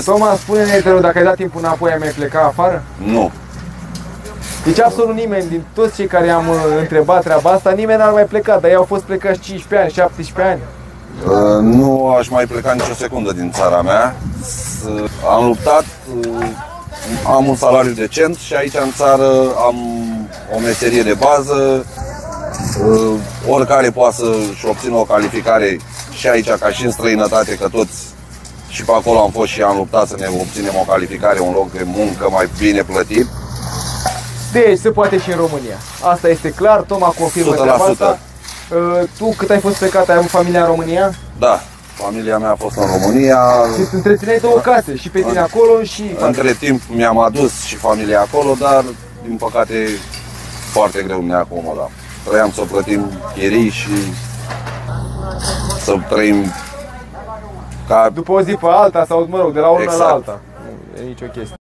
Toma, spune-ne, te rog, dacă ai dat timpul înapoi, ai mai pleca afară? Nu. Deci absolut nimeni din toți cei care am uh, întrebat treaba asta, nimeni n-ar mai pleca, dar ei au fost plecați 15 ani, 17 ani. Uh, Nu aș mai pleca nicio secundă din țara mea. S- Am luptat, uh, am un salariu decent și aici în țară am o meserie de bază. Uh, Oricare poate să-și obțină o calificare și aici ca și în străinătate, că toți și pe acolo am fost și am luptat să ne obținem o calificare, un loc de muncă mai bine plătit. Deci se poate și în România. Asta este clar, Toma confirmă 100%. treaba asta. Uh, Tu cât ai fost plecat, ai avut familia în România? Da, familia mea a fost în România. Și îți întrețineai două case, și pe tine acolo și... Între timp mi-am adus și familia acolo, dar din păcate foarte greu ne acomoda. Trăiam să plătim chirii și să trăim ca După o zi pe alta sau, mă rog, de la o lună la Exact. alta. Nu e nicio chestie.